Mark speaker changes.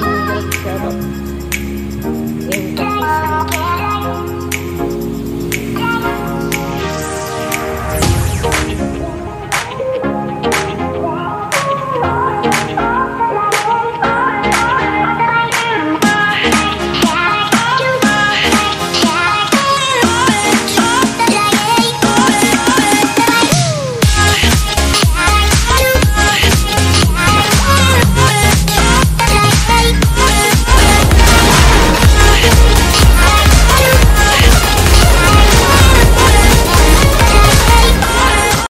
Speaker 1: Shout out.